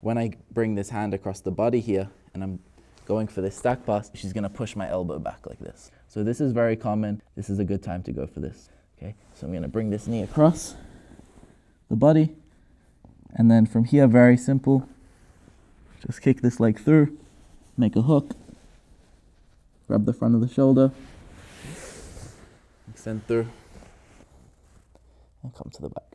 When I bring this hand across the body here and I'm going for this stack pass, she's gonna push my elbow back like this. So this is very common. This is a good time to go for this. Okay, so I'm gonna bring this knee across the body. And then from here, very simple, just kick this leg through, make a hook, grab the front of the shoulder, extend through, and come to the back.